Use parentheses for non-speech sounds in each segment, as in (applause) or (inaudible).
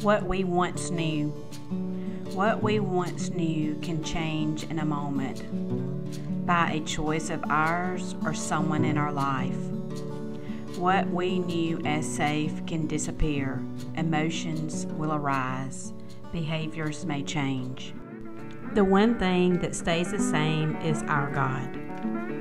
What we once knew. What we once knew can change in a moment by a choice of ours or someone in our life. What we knew as safe can disappear, emotions will arise, behaviors may change. The one thing that stays the same is our God.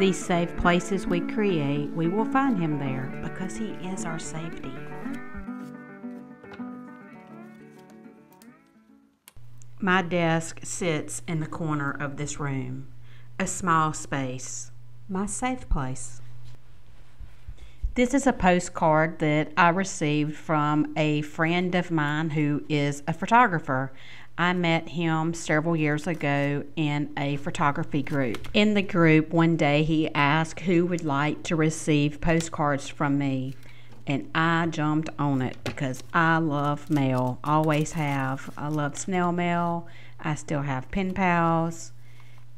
These safe places we create, we will find Him there because He is our safety. My desk sits in the corner of this room, a small space, my safe place. This is a postcard that I received from a friend of mine who is a photographer. I met him several years ago in a photography group. In the group, one day he asked who would like to receive postcards from me. And I jumped on it because I love mail, always have. I love snail mail. I still have pen pals.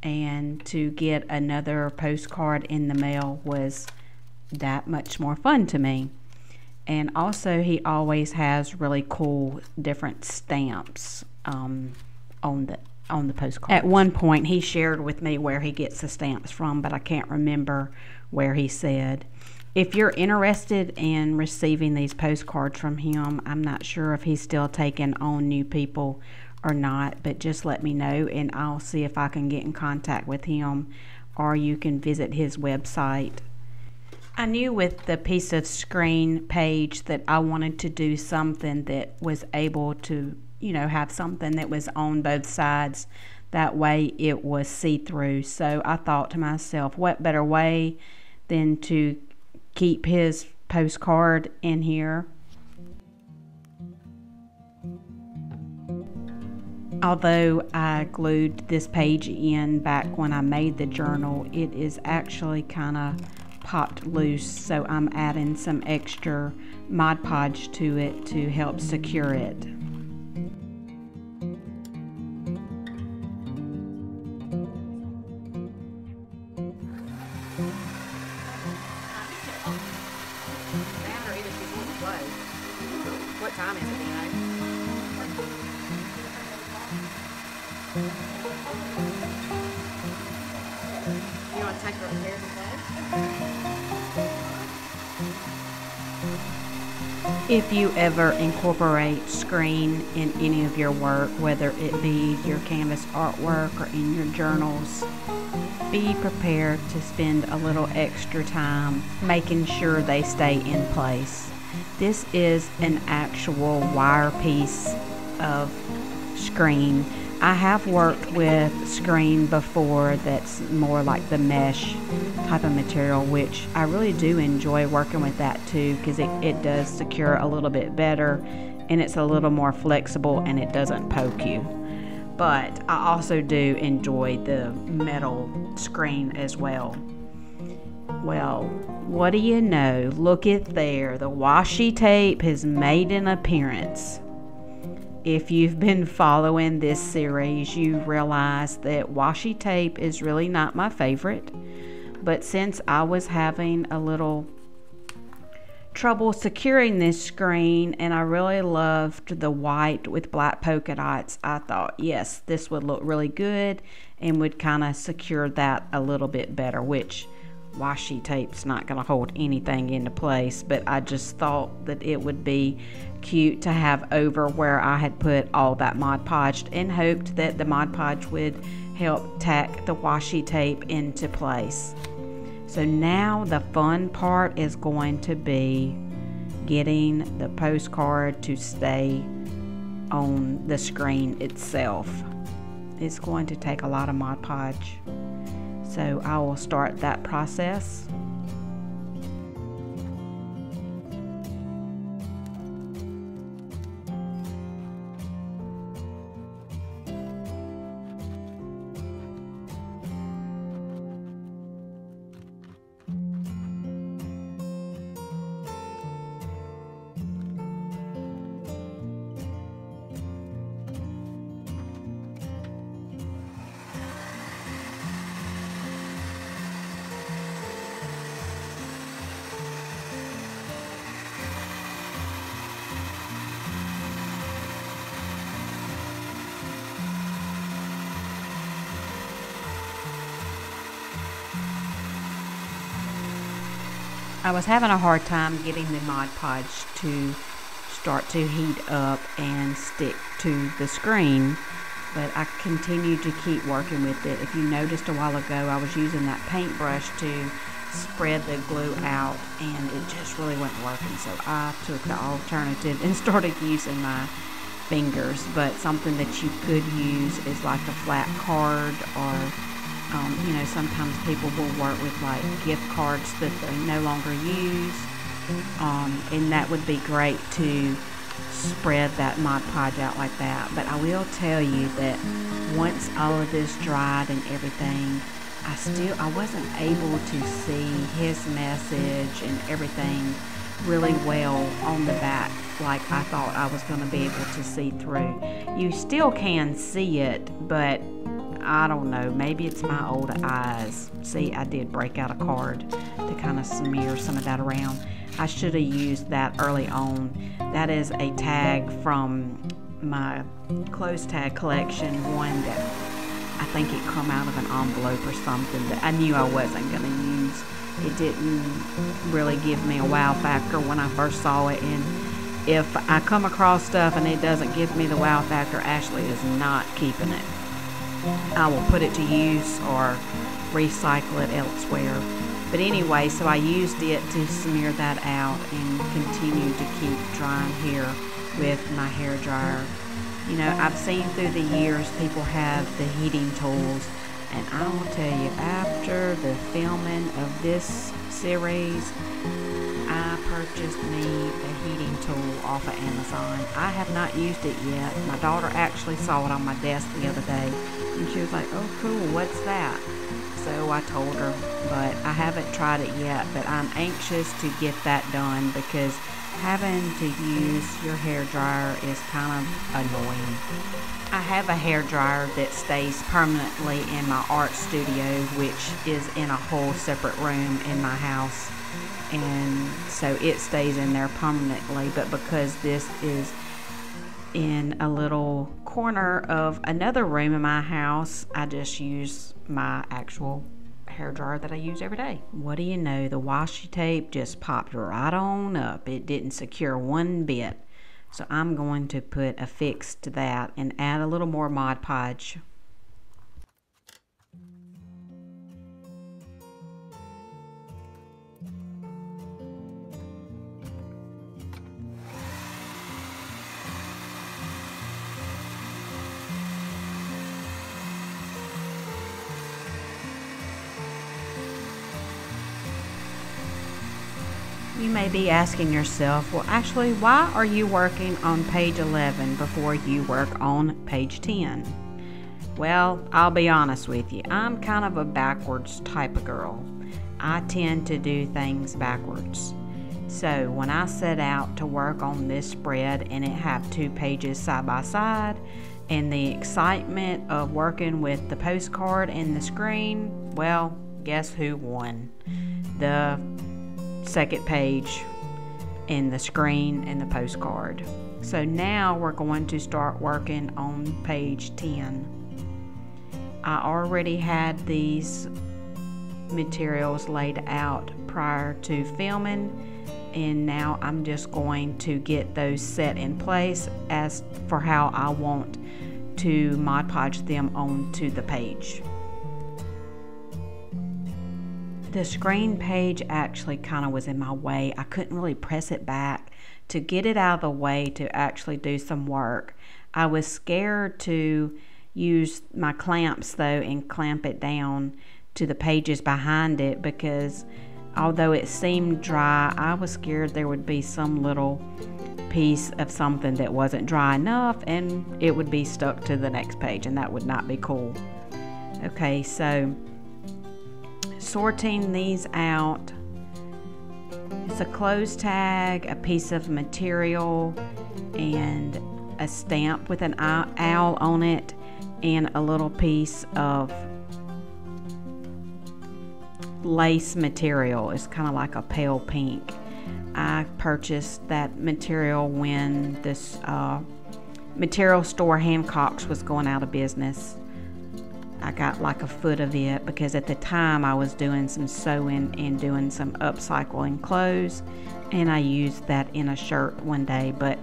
And to get another postcard in the mail was that much more fun to me. And also, he always has really cool different stamps um, on the on the postcard. At one point, he shared with me where he gets the stamps from, but I can't remember where he said. If you're interested in receiving these postcards from him, I'm not sure if he's still taking on new people or not, but just let me know and I'll see if I can get in contact with him or you can visit his website. I knew with the piece of screen page that I wanted to do something that was able to you know, have something that was on both sides. That way it was see through. So I thought to myself, what better way than to keep his postcard in here? Although I glued this page in back when I made the journal, it is actually kind of popped loose, so I'm adding some extra Mod Podge to it to help secure it. If you ever incorporate screen in any of your work, whether it be your canvas artwork or in your journals, be prepared to spend a little extra time making sure they stay in place. This is an actual wire piece of screen I have worked with screen before that's more like the mesh type of material, which I really do enjoy working with that too because it, it does secure a little bit better and it's a little more flexible and it doesn't poke you. But I also do enjoy the metal screen as well. Well, what do you know? Look at there. The washi tape has made an appearance. If you've been following this series, you realize that washi tape is really not my favorite. But since I was having a little trouble securing this screen and I really loved the white with black polka dots, I thought, yes, this would look really good and would kind of secure that a little bit better, which washi tape's not going to hold anything into place, but I just thought that it would be cute to have over where I had put all that Mod Podge and hoped that the Mod Podge would help tack the washi tape into place. So now the fun part is going to be getting the postcard to stay on the screen itself. It's going to take a lot of Mod Podge. So I will start that process. I was having a hard time getting the Mod Podge to start to heat up and stick to the screen but I continued to keep working with it. If you noticed a while ago, I was using that paintbrush to spread the glue out and it just really wasn't working. So I took the alternative and (laughs) started using my fingers. But something that you could use is like a flat card or, um, you know, sometimes people will work with like gift cards that they no longer use. Um, and that would be great to spread that Mod Podge out like that. But I will tell you that once all of this dried and everything, I still I wasn't able to see his message and everything really well on the back like I thought I was going to be able to see through. You still can see it, but I don't know. Maybe it's my old eyes. See, I did break out a card to kind of smear some of that around. I should have used that early on. That is a tag from my clothes tag collection, one that I think it come out of an envelope or something that I knew I wasn't going to use. It didn't really give me a wow factor when I first saw it. And if I come across stuff and it doesn't give me the wow factor, Ashley is not keeping it. I will put it to use or recycle it elsewhere. But anyway, so I used it to smear that out and continue to keep drying hair with my hair dryer. You know, I've seen through the years people have the heating tools, and I will tell you, after the filming of this series, purchased me a heating tool off of Amazon. I have not used it yet. My daughter actually saw it on my desk the other day, and she was like, oh cool, what's that? So I told her, but I haven't tried it yet, but I'm anxious to get that done because having to use your hair dryer is kind of annoying. I have a hair dryer that stays permanently in my art studio, which is in a whole separate room in my house. And so it stays in there permanently, but because this is in a little corner of another room in my house, I just use my actual hair dryer that I use every day. What do you know? The washi tape just popped right on up. It didn't secure one bit. So I'm going to put a fix to that and add a little more Mod Podge. May be asking yourself, well, actually, why are you working on page 11 before you work on page 10? Well, I'll be honest with you, I'm kind of a backwards type of girl. I tend to do things backwards. So when I set out to work on this spread and it have two pages side by side, and the excitement of working with the postcard and the screen, well, guess who won? The second page in the screen and the postcard. So now we're going to start working on page 10. I already had these materials laid out prior to filming and now I'm just going to get those set in place as for how I want to Mod Podge them onto the page. The screen page actually kind of was in my way. I couldn't really press it back to get it out of the way to actually do some work. I was scared to use my clamps though and clamp it down to the pages behind it because although it seemed dry, I was scared there would be some little piece of something that wasn't dry enough and it would be stuck to the next page and that would not be cool. Okay, so sorting these out. It's a clothes tag, a piece of material, and a stamp with an owl on it, and a little piece of lace material. It's kind of like a pale pink. I purchased that material when this uh, material store Hancock's was going out of business. I got like a foot of it because at the time I was doing some sewing and doing some upcycling clothes and I used that in a shirt one day but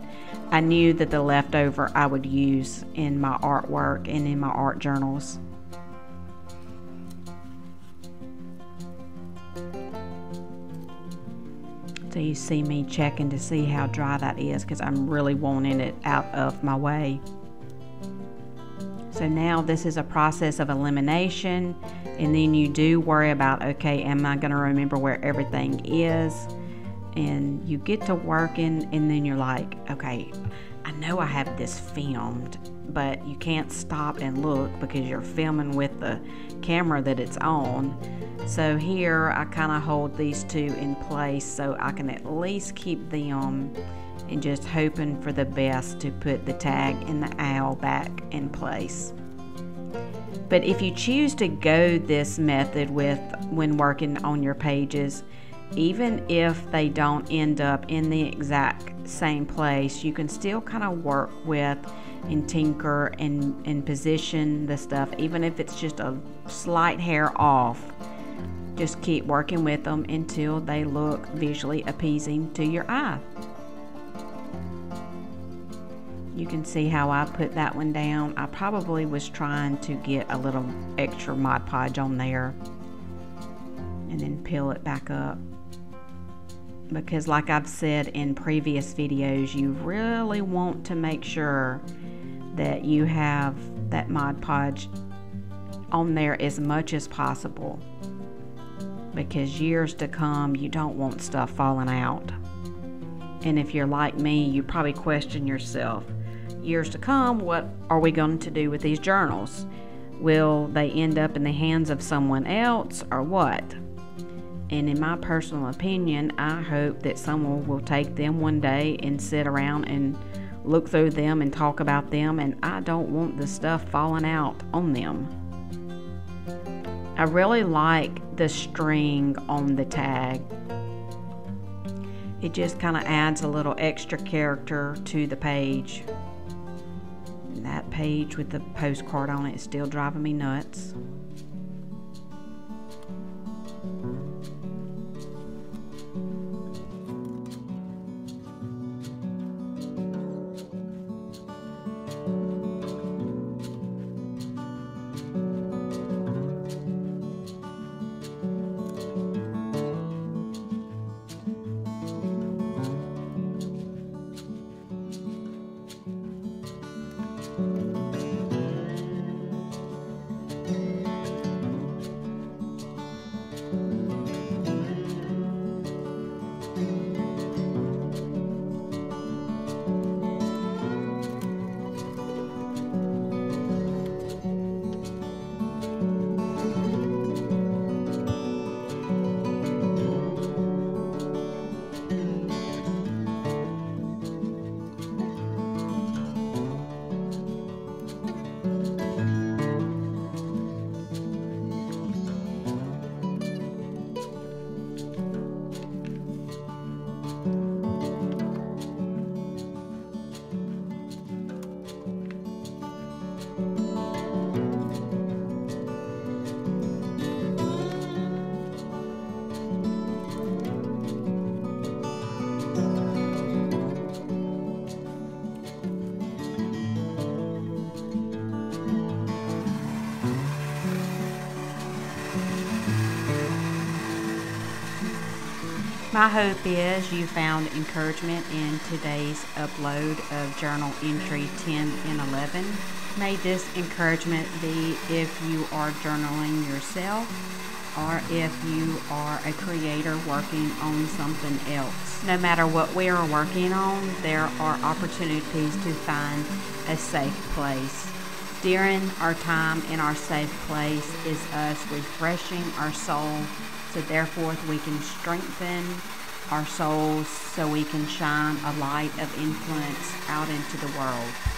I knew that the leftover I would use in my artwork and in my art journals. So you see me checking to see how dry that is because I'm really wanting it out of my way. So now this is a process of elimination and then you do worry about okay am I going to remember where everything is? And you get to working and then you're like okay I know I have this filmed but you can't stop and look because you're filming with the camera that it's on. So here I kind of hold these two in place so I can at least keep them and just hoping for the best to put the tag and the owl back in place. But if you choose to go this method with when working on your pages, even if they don't end up in the exact same place, you can still kind of work with and tinker and, and position the stuff, even if it's just a slight hair off just keep working with them until they look visually appeasing to your eye. You can see how I put that one down. I probably was trying to get a little extra Mod Podge on there and then peel it back up. Because like I've said in previous videos, you really want to make sure that you have that Mod Podge on there as much as possible because years to come you don't want stuff falling out. And if you're like me, you probably question yourself years to come, what are we going to do with these journals? Will they end up in the hands of someone else or what? And in my personal opinion, I hope that someone will take them one day and sit around and look through them and talk about them. And I don't want the stuff falling out on them. I really like the string on the tag. It just kind of adds a little extra character to the page. That page with the postcard on it is still driving me nuts. My hope is you found encouragement in today's upload of Journal Entry 10 and 11. May this encouragement be if you are journaling yourself or if you are a creator working on something else. No matter what we are working on, there are opportunities to find a safe place. During our time in our safe place is us refreshing our soul so therefore we can strengthen our souls so we can shine a light of influence out into the world.